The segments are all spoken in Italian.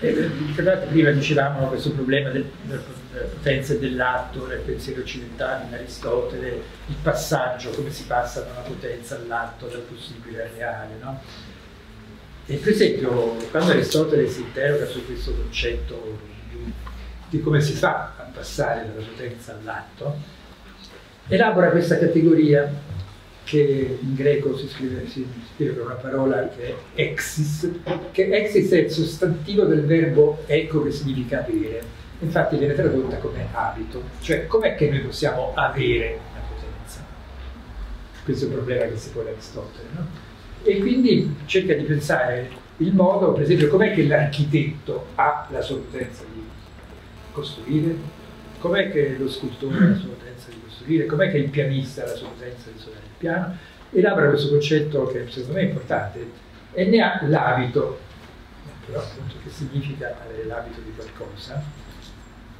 Eh, ricordate prima dicevamo questo problema del, della potenza dell'atto nel pensiero occidentale, in Aristotele, il passaggio, come si passa da una potenza all'atto, dal possibile al reale. No? E per esempio, quando Aristotele si interroga su questo concetto di, di come si fa a passare dalla potenza all'atto, elabora questa categoria che in greco si scrive, si scrive una parola che è exis, che exis è il sostantivo del verbo eco che significa avere. Infatti viene tradotta come abito, cioè com'è che noi possiamo avere una potenza? Questo è il problema che si pone Aristotele. No? E quindi cerca di pensare il modo, per esempio, com'è che l'architetto ha la sua potenza di costruire, com'è che lo scultore ha la sua potenza di costruire, com'è che il pianista ha la sua potenza di suonare piano, elabora questo concetto che secondo me è importante e ne ha l'abito, però appunto che significa avere l'abito di qualcosa.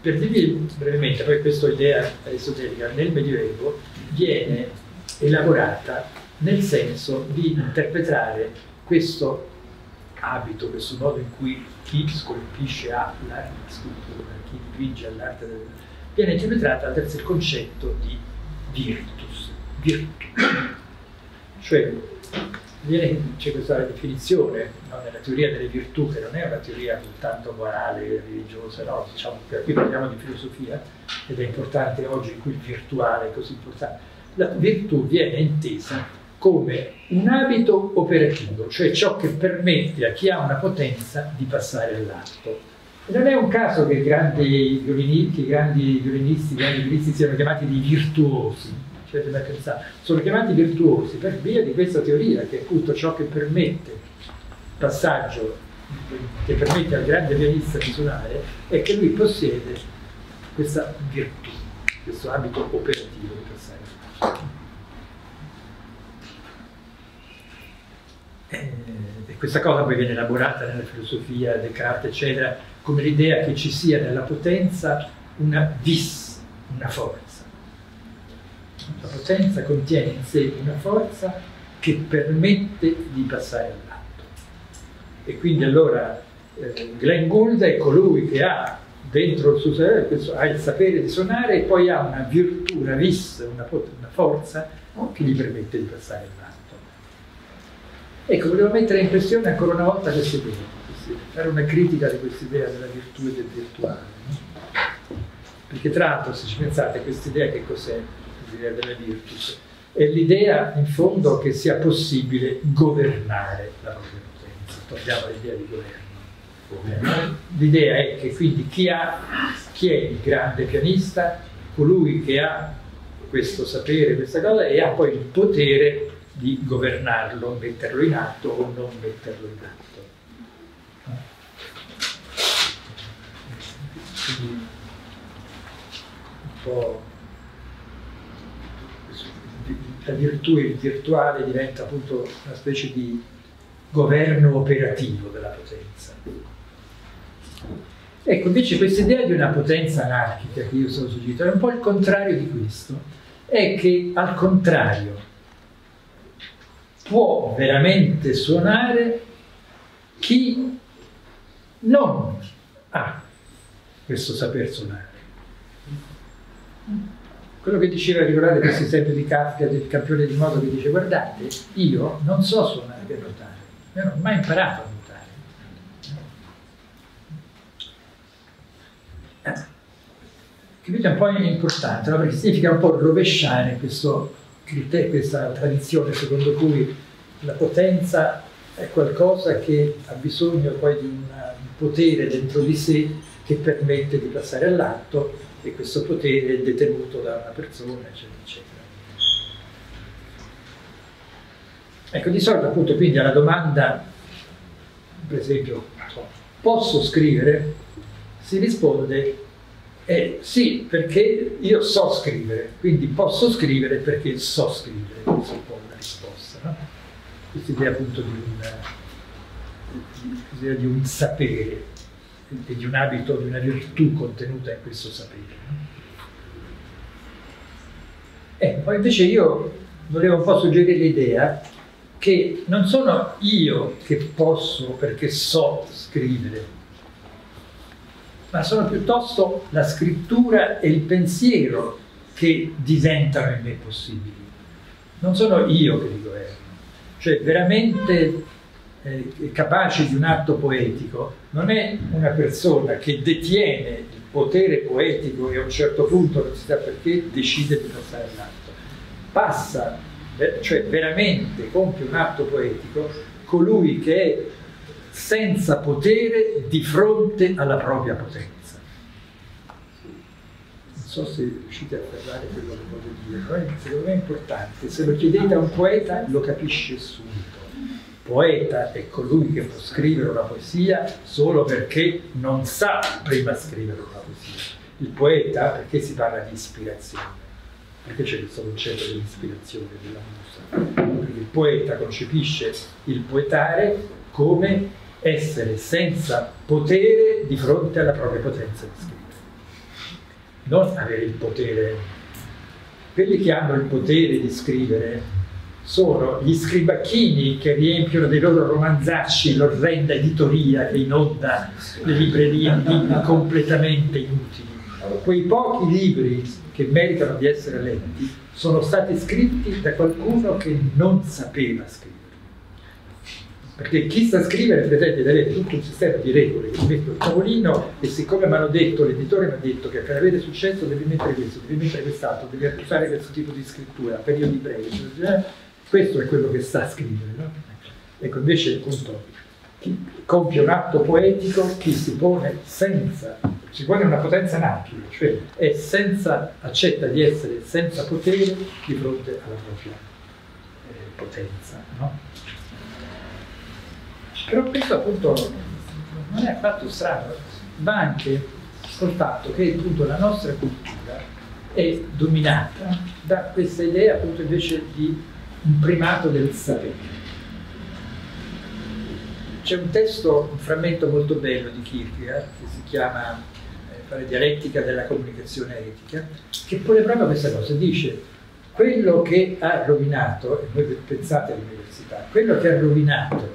Per dirvi brevemente, poi questa idea esoterica nel Medioevo viene elaborata nel senso di interpretare questo abito, questo modo in cui chi scolpisce l'arte di scultura, chi dipinge ha l'arte del... viene interpretata attraverso il concetto di virtus, virtù. Cioè, c'è questa definizione no, nella teoria delle virtù, che non è una teoria soltanto morale, religiosa, no, diciamo che qui parliamo di filosofia ed è importante oggi in cui il virtuale è così importante. La virtù viene intesa come un abito operativo, cioè ciò che permette a chi ha una potenza di passare all'atto. Non è un caso che grandi violinisti, grandi violinisti, i grandi violinisti siano chiamati dei virtuosi, ci avete mai pensato? Sono chiamati virtuosi per via di questa teoria, che è appunto ciò che permette il passaggio, che permette al grande pianista di suonare, è che lui possiede questa virtù, questo abito operativo di passare. Eh, e questa cosa poi viene elaborata nella filosofia, Descartes, eccetera, come l'idea che ci sia nella potenza una vis, una forza la potenza contiene in sé una forza che permette di passare all'atto. E quindi allora eh, Glenn Gould è colui che ha dentro il suo sapere, ha il sapere di suonare e poi ha una virtù, una vis, una, una forza che gli permette di passare all'atto. Ecco, volevo mettere in questione ancora una volta questa idea, fare una critica di questa idea della virtù e del virtuale. No? Perché tra l'altro, se ci pensate, questa idea che cos'è? L'idea delle virtus, è l'idea in fondo che sia possibile governare la propria potenza. Torniamo all'idea di governo. L'idea è che quindi chi, ha, chi è il grande pianista, colui che ha questo sapere, questa cosa, e ha poi il potere di governarlo, metterlo in atto o non metterlo in atto. Quindi un po' la virtù il virtuale diventa appunto una specie di governo operativo della potenza. Ecco, invece questa idea di una potenza anarchica che io sono suggerito è un po' il contrario di questo, è che al contrario può veramente suonare chi non ha questo saper suonare. Quello che diceva, ricordate questo esempio di Kafka del campione di moto che dice guardate, io non so suonare per nuotare, io non ho mai imparato a nuotare. Capite? È un po' importante, no? perché significa un po' rovesciare questo, questa tradizione secondo cui la potenza è qualcosa che ha bisogno poi di un potere dentro di sé che permette di passare all'atto e questo potere è detenuto da una persona, eccetera, eccetera. Ecco, di solito appunto quindi alla domanda, per esempio, posso scrivere? Si risponde eh, sì, perché io so scrivere, quindi posso scrivere perché so scrivere, questa è un po' una risposta, no? Questa idea appunto di un, di un sapere e di un abito, di una virtù contenuta in questo sapere. E eh, poi invece io volevo un po' suggerire l'idea che non sono io che posso perché so scrivere, ma sono piuttosto la scrittura e il pensiero che diventano in me possibili. Non sono io che li governo. Cioè, veramente eh, capace di un atto poetico non è una persona che detiene il potere poetico e a un certo punto, non si sa perché, decide di passare l'atto. Passa, eh, cioè veramente compie un atto poetico colui che è senza potere di fronte alla propria potenza. Non so se riuscite a afferrare quello che voglio dire, però secondo me è importante. Se lo chiedete a un poeta lo capisce subito. Poeta è colui che può scrivere una poesia solo perché non sa prima scrivere una poesia. Il poeta perché si parla di ispirazione perché c'è questo concetto dell'ispirazione, della musa? Perché il poeta concepisce il poetare come essere senza potere di fronte alla propria potenza di scrivere. Non avere il potere. Quelli che hanno il potere di scrivere sono gli scribacchini che riempiono dei loro romanzacci l'orrenda editoria che inonda le librerie completamente inutili. Quei pochi libri che meritano di essere letti sono stati scritti da qualcuno che non sapeva scrivere. Perché chi sa scrivere pretende di avere tutto un sistema di regole, io metto il tavolino e siccome mi hanno detto, l'editore mi ha detto che per avere successo devi mettere questo, devi mettere quest'altro, devi usare questo tipo di scrittura, periodi brevi, cioè, questo è quello che sa scrivere. No? Ecco, invece appunto chi compie un atto poetico, chi si pone senza, si pone una potenza naturale, cioè è senza, accetta di essere senza potere di fronte alla propria eh, potenza. No? Però questo appunto non è affatto strano, va anche col fatto che appunto la nostra cultura è dominata da questa idea appunto invece di un primato del sapere. C'è un testo, un frammento molto bello di Kierkegaard che si chiama eh, Dialettica della comunicazione etica, che pone proprio questa cosa, dice quello che ha rovinato, e voi pensate all'università, quello che ha rovinato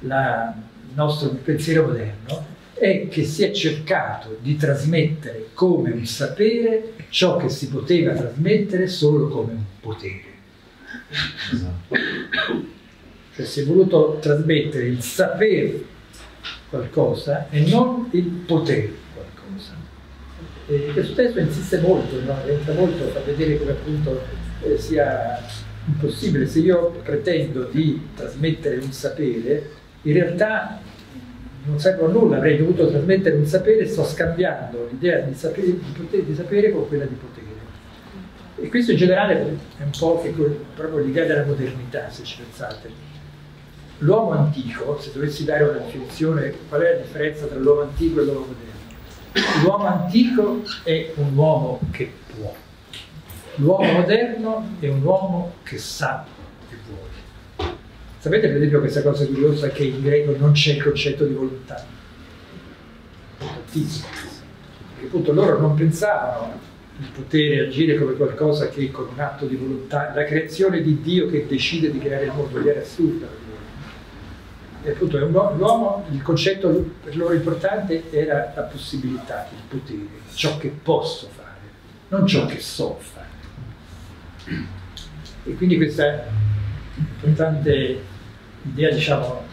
la, il nostro pensiero moderno è che si è cercato di trasmettere come un sapere ciò che si poteva trasmettere solo come un potere. Esatto. Cioè si è voluto trasmettere il sapere qualcosa e non il potere qualcosa. E questo testo insiste molto, no? entra molto, fa vedere come appunto eh, sia impossibile. Se io pretendo di trasmettere un sapere, in realtà non serve a nulla, avrei dovuto trasmettere un sapere, sto scambiando l'idea di, di, di sapere con quella di potere. E questo in generale è un po' proprio l'idea della modernità, se ci pensate. L'uomo antico, se dovessi dare una definizione, qual è la differenza tra l'uomo antico e l'uomo moderno? L'uomo antico è un uomo che può, l'uomo moderno è un uomo che sa Sapete per esempio questa cosa curiosa che in greco non c'è il concetto di volontà? Tantissimo. Perché appunto loro non pensavano di poter agire come qualcosa che con un atto di volontà, la creazione di Dio che decide di creare il mondo, gli era assurda. E appunto l'uomo, il concetto per loro importante era la possibilità, il potere, ciò che posso fare, non ciò che so fare. E quindi questa importante idea, diciamo,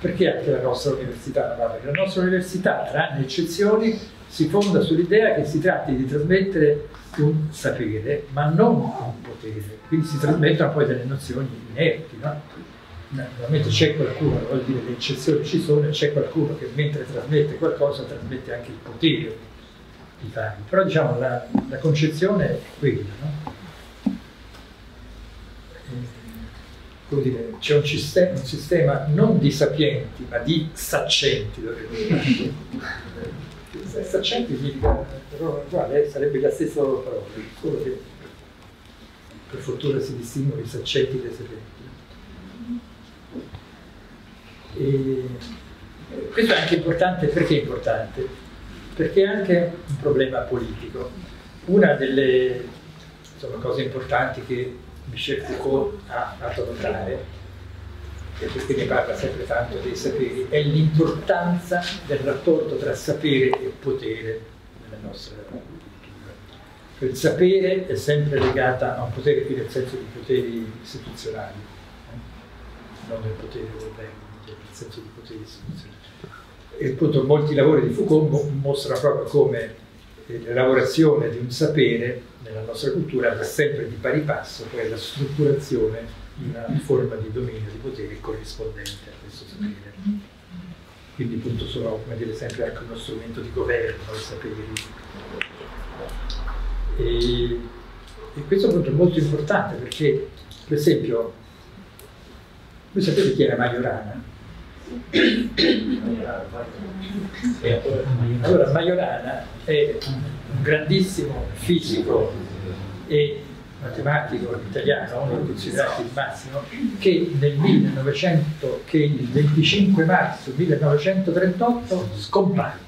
perché anche la nostra università non va? Perché la nostra università, tranne eccezioni, si fonda sull'idea che si tratti di trasmettere un sapere, ma non un potere. Quindi si trasmettono poi delle nozioni inerti, no? Naturalmente c'è qualcuno, vuol dire le eccezioni ci sono, c'è qualcuno che mentre trasmette qualcosa trasmette anche il potere di farlo. Però diciamo la, la concezione è quella, no? dire, c'è un sistema, un sistema, non di sapienti, ma di saccenti. saccenti significa, però uguale, sarebbe la stessa parola, solo che per fortuna si distinguono i saccenti dai sapienti. E questo è anche importante, perché è importante? Perché è anche un problema politico. Una delle insomma, cose importanti che Michel Foucault ha fatto notare perché ne parla sempre tanto dei saperi, è l'importanza del rapporto tra sapere e potere nella nostra cultura. Cioè, il sapere è sempre legato a un potere qui nel senso di poteri istituzionali, eh? non del potere del nel senso di poteri istituzionali. E appunto molti lavori di Foucault mostrano proprio come l'elaborazione di un sapere nella nostra cultura va sempre di pari passo poi alla strutturazione di una forma di dominio, di potere corrispondente a questo sapere. Quindi appunto sono, come dire, sempre anche uno strumento di governo i saperi. E, e questo appunto è molto importante perché, per esempio, voi sapete chi era Majorana? Allora, Majorana è un grandissimo fisico e matematico italiano, uno dei il massimo, che nel 1900, che il 25 marzo 1938 scompare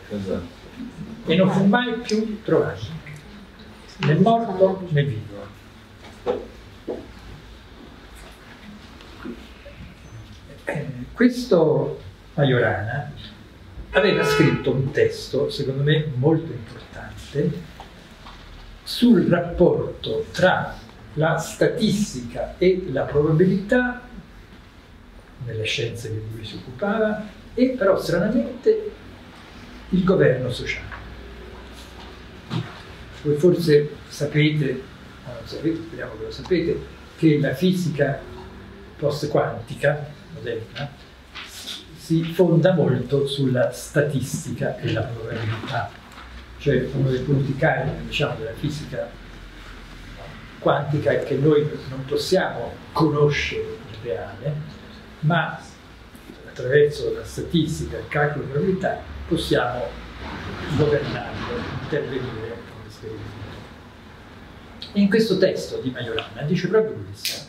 e non fu mai più trovato, né morto né vivo. Questo Majorana aveva scritto un testo, secondo me molto importante, sul rapporto tra la statistica e la probabilità nelle scienze di cui si occupava e però stranamente il governo sociale. Voi forse sapete, o non sapete, speriamo che lo sapete, che la fisica post-quantica moderna si fonda molto sulla statistica e la probabilità cioè uno dei punti cardine diciamo, della fisica quantica è che noi non possiamo conoscere il reale, ma attraverso la statistica, il calcolo di probabilità, possiamo governarlo, intervenire con l'esperimento. In questo testo di Majorana dice proprio questo,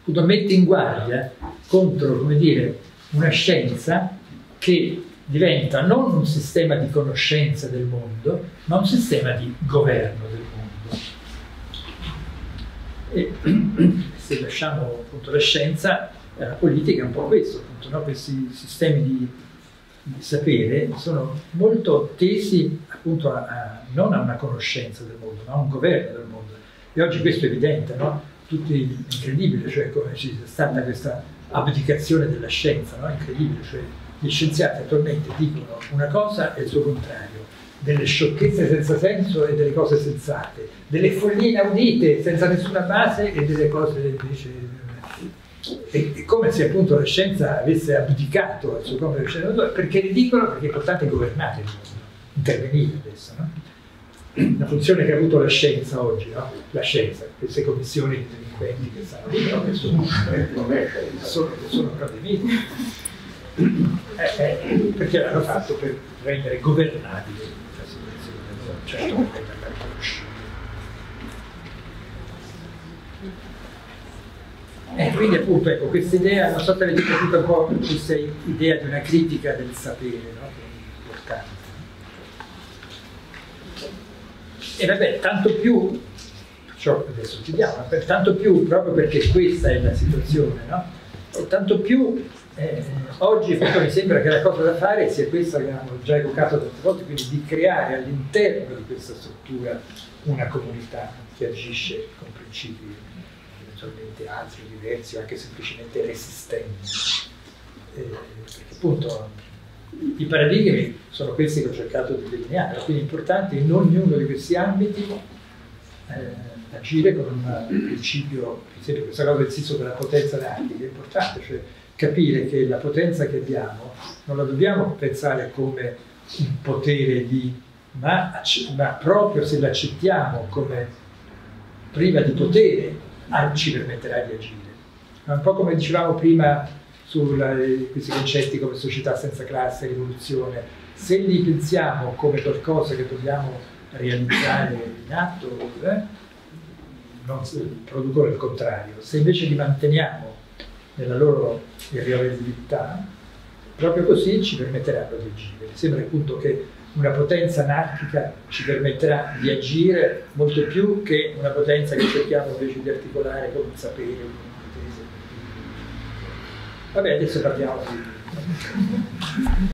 appunto mette in guardia contro, come dire, una scienza che diventa non un sistema di conoscenza del mondo, ma un sistema di governo del mondo. E se lasciamo appunto la scienza, la politica è un po' questo, appunto, no? questi sistemi di, di, sapere sono molto tesi appunto a, a, non a una conoscenza del mondo, ma a un governo del mondo. E oggi questo è evidente, no? Tutti, incredibile, cioè come sia stata questa abdicazione della scienza, no? incredibile, cioè gli scienziati attualmente dicono una cosa e il suo contrario, delle sciocchezze senza senso e delle cose sensate, delle follie inaudite senza nessuna base e delle cose invece... È come se appunto la scienza avesse abdicato al suo compito di scienziatore, perché è ridicolo, perché è importante governare il mondo, intervenire adesso. No? La funzione che ha avuto la scienza oggi, no? la scienza, queste commissioni di delinquenti che stanno lì, no? che sono, sono, sono proprio eh, eh, perché l'hanno fatto per rendere governabile certo per renderla riconoscibile. E quindi appunto ecco, questa idea, non so se avete capito un po' questa idea di una critica del sapere, no? che è importante. E vabbè, tanto più, ciò adesso chiudiamo, tanto più proprio perché questa è la situazione, no? Tanto più eh, oggi mi sembra che la cosa da fare sia questa che abbiamo già evocato tante volte, quindi di creare all'interno di questa struttura una comunità che agisce con principi eventualmente altri, diversi anche semplicemente resistenti. Eh, appunto i paradigmi sono questi che ho cercato di delineare, quindi è importante in ognuno di questi ambiti eh, agire con un principio, per esempio questa cosa del senso della potenza anarchica è importante, cioè capire che la potenza che abbiamo non la dobbiamo pensare come un potere di, ma, ma proprio se l'accettiamo come priva di potere, ci permetterà di agire. È un po' come dicevamo prima su questi concetti come società senza classe, rivoluzione, se li pensiamo come qualcosa che dobbiamo realizzare in atto, eh, non producono il contrario. Se invece li manteniamo nella loro irreversibilità, proprio così ci permetteranno di agire. Sembra appunto che una potenza anarchica ci permetterà di agire molto più che una potenza che cerchiamo invece di articolare con un sapere, con un'intesa. Vabbè, adesso parliamo di...